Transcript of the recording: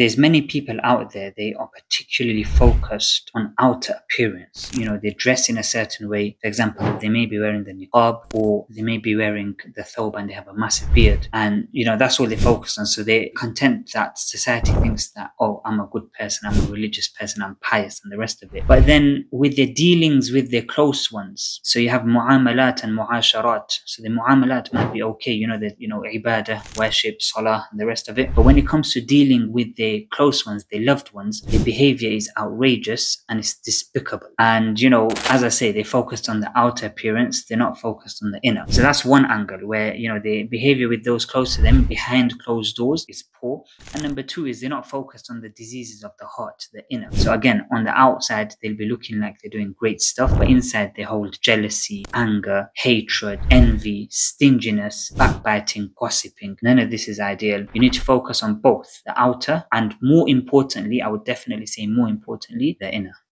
there's many people out there, they are particularly focused on outer appearance. You know, they dress in a certain way. For example, they may be wearing the niqab or they may be wearing the thobe and they have a massive beard. And, you know, that's all they focus on. So they're content that society thinks that, oh, I'm a good person, I'm a religious person, I'm pious and the rest of it. But then with their dealings with their close ones, so you have mu'amalat and mu'asharat. So the mu'amalat might be okay, you know, that, you know, ibadah, worship, salah, and the rest of it. But when it comes to dealing with their close ones, their loved ones, their behavior is outrageous and it's despicable. And, you know, as I say, they're focused on the outer appearance, they're not focused on the inner. So that's one angle where, you know, the behavior with those close to them behind closed doors is poor. And number two is they're not focused on the diseases of the heart, the inner. So again, on the outside, they'll be looking like they're doing great stuff, but inside they hold jealousy, anger, hatred, envy, stinginess, backbiting, gossiping. None of this is ideal. You need to focus on both the outer and more importantly, I would definitely say more importantly, the inner.